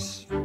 us.